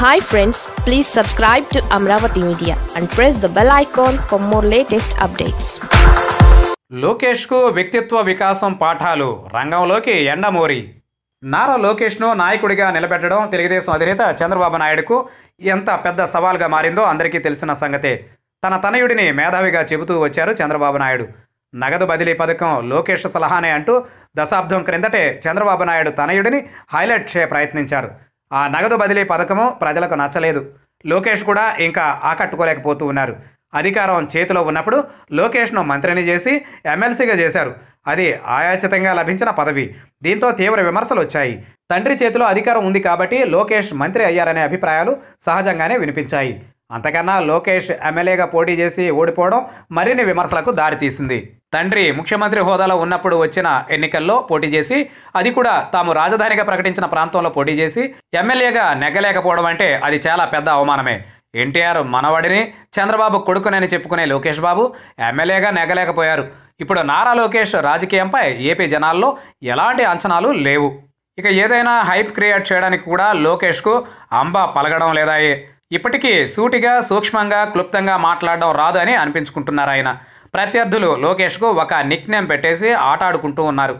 Hi friends please subscribe to Amaravati media and press the bell icon for more latest updates లోకేష్కు వ్యక్తిత్వ వికాసం పాఠాలు. రంగంలోకి ఎండమోరి. నారా లోకేష్ను నాయకుడిగా నిలబెట్టడం తెలుగుదేశం అధినేత చంద్రబాబు నాయుడుకు ఎంత పెద్ద సవాల్గా మారిందో అందరికీ తెలిసిన సంగతే. తన తనయుడిని మేధావిగా చెబుతూ వచ్చారు చంద్రబాబు నాయుడు. నగదు బదిలీ పథకం లోకేష్ సలహానే అంటూ దశాబ్దం క్రిందటే చంద్రబాబు నాయుడు తనయుడిని హైలైట్ చేయ ప్రయత్నించారు. ఆ నగదు బదిలీ పథకము ప్రజలకు నచ్చలేదు. లోకేష్ కూడా ఇంకా ఆకట్టుకోలేకపోతూ ఉన్నారు. అధికారం చేతిలో ఉన్నప్పుడు లోకేష్ను మంత్రిని చేసి ఎమ్మెల్సీగా చేశారు. అది ఆయాచితంగా లభించిన పదవి. దీంతో తీవ్ర విమర్శలు వచ్చాయి. తండ్రి చేతిలో అధికారం ఉంది కాబట్టి లోకేష్ మంత్రి అయ్యారనే అభిప్రాయాలు సహజంగానే వినిపించాయి. అంతకన్నా లోకేష్ ఎమ్మెల్యేగా పోటీ చేసి ఓడిపోవడం మరిన్ని విమర్శలకు దారితీసింది. తండ్రి ముఖ్యమంత్రి హోదాలో ఉన్నప్పుడు వచ్చిన ఎన్నికల్లో పోటీ చేసి అది కూడా తాము రాజధానిగా ప్రకటించిన ప్రాంతంలో పోటీ చేసి ఎమ్మెల్యేగా నెగ్గలేకపోవడం అంటే అది చాలా పెద్ద అవమానమే. ఎన్టీఆర్ మనవడిని చంద్రబాబు కొడుకునని చెప్పుకునే లోకేష్ బాబు ఎమ్మెల్యేగా నెగ్గలేకపోయారు. ఇప్పుడు నారా లోకేష్ రాజకీయంపై ఏపీ జనాల్లో ఎలాంటి అంచనాలు లేవు. ఇక ఏదైనా హైప్ క్రియేట్ చేయడానికి కూడా లోకేష్కు అంబ పలగడం లేదాయే. ఇప్పటికీ సూటిగా సూక్ష్మంగా క్లుప్తంగా మాట్లాడడం రాదు అని అనిపించుకుంటున్నారు ఆయన. ప్రత్యర్థులు లోకేష్కు ఒక నిక్ నేమ్ పెట్టేసి ఆట ఆడుకుంటూ ఉన్నారు.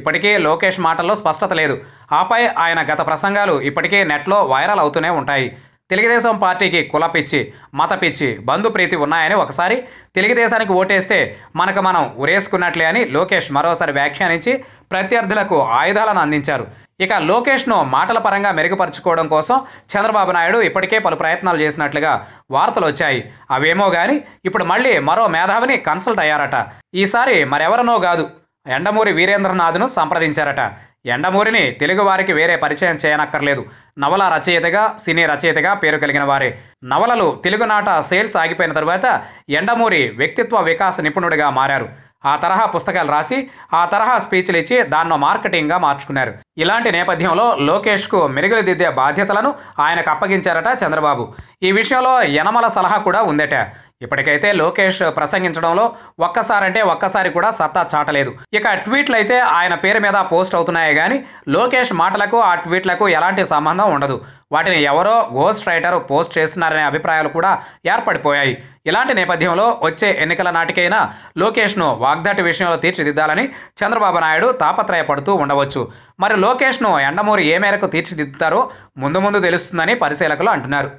ఇప్పటికే లోకేష్ మాటల్లో స్పష్టత లేదు. ఆపై ఆయన గత ప్రసంగాలు ఇప్పటికే నెట్లో వైరల్ అవుతూనే ఉంటాయి. తెలుగుదేశం పార్టీకి కుల పిచ్చి మత పిచ్చి బంధు ప్రీతి ఉన్నాయని ఒకసారి తెలుగుదేశానికి ఓటేస్తే మనకు మనం ఉరేసుకున్నట్లే అని లోకేష్ మరోసారి వ్యాఖ్యానించి ప్రత్యర్థులకు ఆయుధాలను అందించారు. ఇక లోకేష్ను మాటల పరంగా మెరుగుపరుచుకోవడం కోసం చంద్రబాబు నాయుడు ఇప్పటికే పలు ప్రయత్నాలు చేసినట్లుగా వార్తలు వచ్చాయి. అవేమో కానీ ఇప్పుడు మళ్ళీ మరో మేధావిని కన్సల్ట్ అయ్యారట. ఈసారి మరెవరనో కాదు ఎండమూరి వీరేంద్రనాథ్ను సంప్రదించారట. ఎండమూరిని తెలుగువారికి వేరే పరిచయం చేయనక్కర్లేదు. నవల రచయితగా సినీ రచయితగా పేరు కలిగిన వారే. నవలలు తెలుగునాట సేల్స్ ఆగిపోయిన తరువాత ఎండమూరి వ్యక్తిత్వ వికాస నిపుణుడిగా మారారు. ఆ తరహా పుస్తకాలు రాసి ఆ తరహా స్పీచ్లు ఇచ్చి దాన్నో మార్కెటింగ్గా మార్చుకున్నారు. ఇలాంటి నేపథ్యంలో లోకేష్కు మెరుగులు దిద్దే బాధ్యతలను ఆయనకు అప్పగించారట చంద్రబాబు. ఈ విషయంలో యనమల సలహా కూడా ఉందట. ఇప్పటికైతే లోకేష్ ప్రసంగించడంలో ఒక్కసారంటే ఒక్కసారి కూడా సత్తా చాటలేదు. ఇక ట్వీట్లు అయితే ఆయన పేరు మీద పోస్ట్ అవుతున్నాయి కానీ లోకేష్ మాటలకు ఆ ట్వీట్లకు ఎలాంటి సంబంధం ఉండదు. వాటిని ఎవరో గోస్ట్ రైటర్ పోస్ట్ చేస్తున్నారనే అభిప్రాయాలు కూడా ఏర్పడిపోయాయి. ఇలాంటి నేపథ్యంలో వచ్చే ఎన్నికల నాటికైనా లోకేష్ను వాగ్దాటి విషయంలో తీర్చిదిద్దాలని చంద్రబాబు నాయుడు తాపత్రయపడుతూ ఉండవచ్చు. మరి లోకేష్ను ఎండమూరి ఏ మేరకు తీర్చిదిద్దుతారో ముందు ముందు తెలుస్తుందని పరిశీలకులు అంటున్నారు.